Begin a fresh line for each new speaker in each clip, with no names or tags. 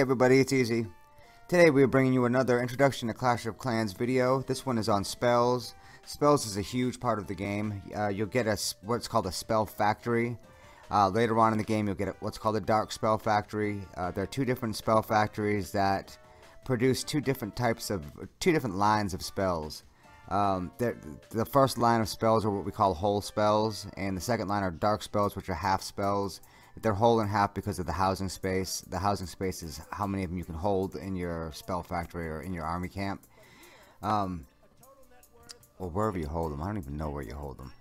everybody, it's EZE. Today we are bringing you another Introduction to Clash of Clans video. This one is on spells. Spells is a huge part of the game. Uh, you'll get a, what's called a spell factory. Uh, later on in the game you'll get what's called a dark spell factory. Uh, there are two different spell factories that produce two different types of, two different lines of spells. Um, the first line of spells are what we call whole spells, and the second line are dark spells, which are half spells. They're whole in half because of the housing space. The housing space is how many of them you can hold in your spell factory or in your army camp. Um, or wherever you hold them. I don't even know where you hold them.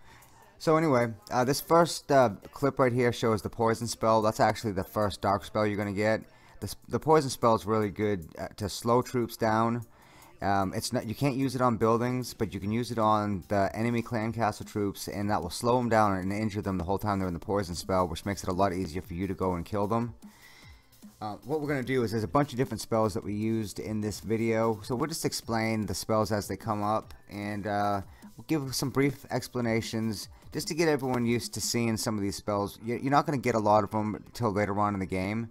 So anyway, uh, this first uh, clip right here shows the poison spell. That's actually the first dark spell you're going to get. The, the poison spell is really good uh, to slow troops down um, it's not you can't use it on buildings, but you can use it on the enemy clan castle troops, and that will slow them down and injure them the whole time they're in the poison spell, which makes it a lot easier for you to go and kill them. Uh, what we're going to do is there's a bunch of different spells that we used in this video, so we'll just explain the spells as they come up, and uh, we'll give some brief explanations just to get everyone used to seeing some of these spells. You're not going to get a lot of them until later on in the game,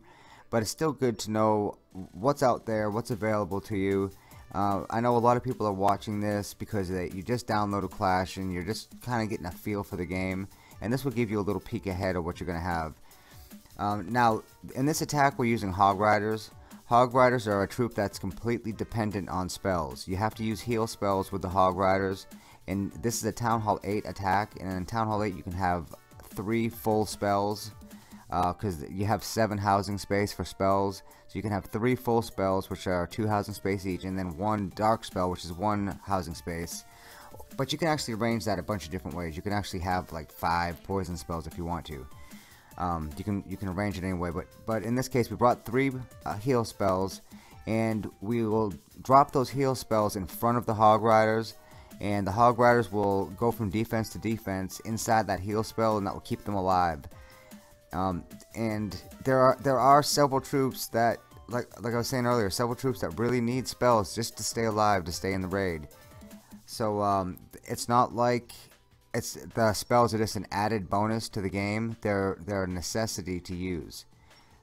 but it's still good to know what's out there, what's available to you, uh, I know a lot of people are watching this because they, you just downloaded Clash and you're just kind of getting a feel for the game and this will give you a little peek ahead of what you're going to have. Um, now in this attack we're using Hog Riders. Hog Riders are a troop that's completely dependent on spells. You have to use heal spells with the Hog Riders and this is a Town Hall 8 attack and in Town Hall 8 you can have three full spells because uh, you have seven housing space for spells. So you can have three full spells which are two housing space each and then one dark spell which is one housing space. But you can actually arrange that a bunch of different ways. You can actually have like five poison spells if you want to. Um, you can you can arrange it anyway but but in this case we brought three uh, heal spells and we will drop those heal spells in front of the hog riders and the hog riders will go from defense to defense inside that heal spell and that will keep them alive um, and there are there are several troops that like like I was saying earlier, several troops that really need spells just to stay alive, to stay in the raid. So um, it's not like it's the spells are just an added bonus to the game. They're they're a necessity to use.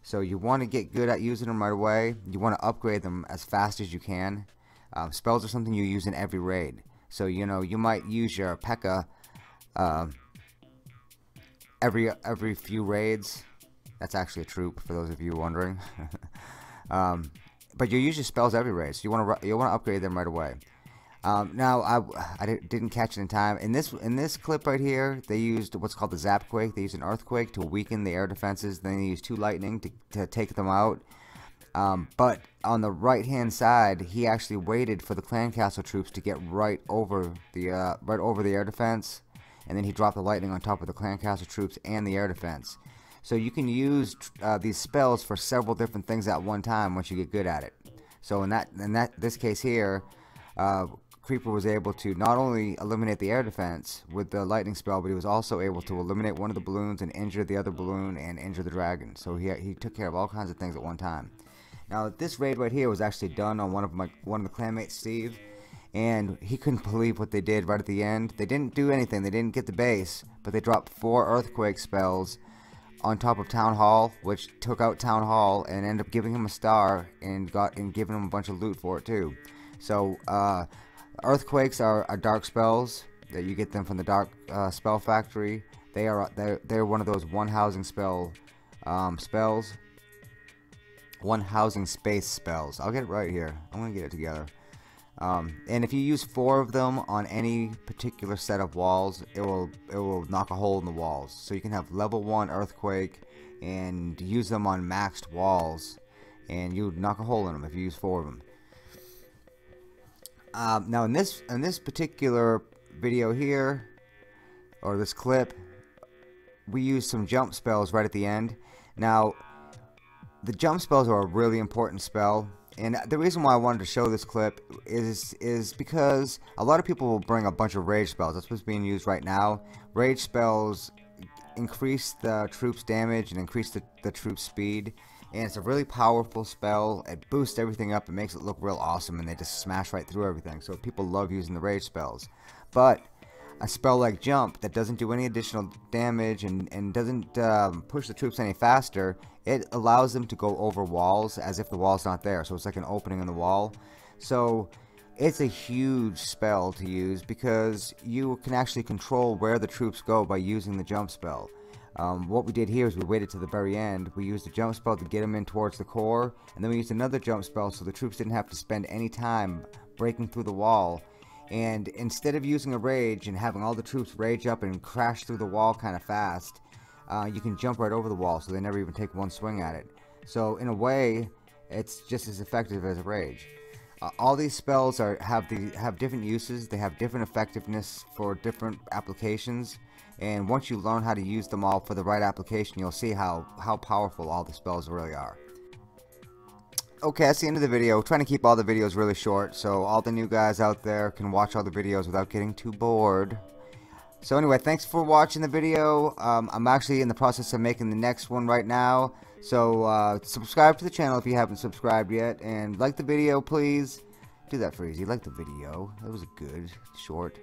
So you want to get good at using them right away. You want to upgrade them as fast as you can. Um, spells are something you use in every raid. So you know you might use your P.E.K.K.A. Uh, every every few raids. That's actually a troop for those of you wondering. um, but you use your spells every raid, so you want to you want to upgrade them right away. Um, now I, I didn't catch it in time. In this in this clip right here, they used what's called the Zapquake. They used an earthquake to weaken the air defenses. Then they used two lightning to, to take them out. Um, but on the right hand side, he actually waited for the clan castle troops to get right over the uh, right over the air defense and then he dropped the lightning on top of the clan castle troops and the air defense. So you can use uh, these spells for several different things at one time once you get good at it. So in that in that this case here, uh, Creeper was able to not only eliminate the air defense with the lightning spell, but he was also able to eliminate one of the balloons and injure the other balloon and injure the dragon. So he he took care of all kinds of things at one time. Now this raid right here was actually done on one of my one of the clanmates, Steve and he couldn't believe what they did right at the end. They didn't do anything. They didn't get the base, but they dropped four earthquake spells on top of Town Hall, which took out Town Hall and ended up giving him a star and got and giving him a bunch of loot for it too. So uh, earthquakes are, are, dark spells that you get them from the dark uh, spell factory. They are they're, they're one of those one housing spell um, spells. One housing space spells. I'll get it right here. I'm gonna get it together. Um, and if you use four of them on any particular set of walls, it will it will knock a hole in the walls. So you can have level one earthquake and use them on maxed walls, and you knock a hole in them if you use four of them. Um, now in this in this particular video here, or this clip, we use some jump spells right at the end. Now, the jump spells are a really important spell and the reason why I wanted to show this clip is is because a lot of people will bring a bunch of rage spells. That's what's being used right now. Rage spells increase the troops damage and increase the, the troops speed. And it's a really powerful spell. It boosts everything up. It makes it look real awesome. And they just smash right through everything. So people love using the rage spells. But a spell like Jump that doesn't do any additional damage and, and doesn't um, push the troops any faster, it allows them to go over walls as if the wall's not there. So it's like an opening in the wall. So it's a huge spell to use because you can actually control where the troops go by using the jump spell. Um, what we did here is we waited to the very end. We used a jump spell to get them in towards the core, and then we used another jump spell so the troops didn't have to spend any time breaking through the wall. And instead of using a rage and having all the troops rage up and crash through the wall kind of fast, uh, you can jump right over the wall so they never even take one swing at it. So in a way, it's just as effective as a rage. Uh, all these spells are have the have different uses. They have different effectiveness for different applications. And once you learn how to use them all for the right application, you'll see how how powerful all the spells really are. Okay, that's the end of the video. trying to keep all the videos really short so all the new guys out there can watch all the videos without getting too bored. So anyway, thanks for watching the video. Um, I'm actually in the process of making the next one right now. So uh, subscribe to the channel if you haven't subscribed yet. And like the video, please. Do that for EZE. Like the video. That was good. Short.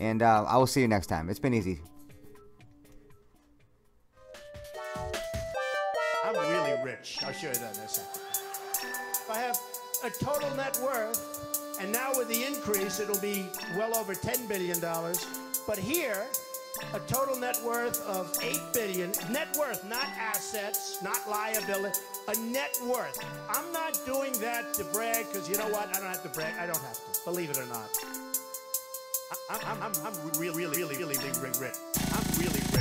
And uh, I will see you next time. It's been EZE.
I'm really rich. I'll show you that in a second. I have a total net worth, and now with the increase, it'll be well over $10 billion. But here, a total net worth of 8 billion. Net worth, not assets, not liability, a net worth. I'm not doing that to brag because you know what? I don't have to brag. I don't have to, believe it or not. I, am I'm, I'm really, really, really, really rich. I'm really.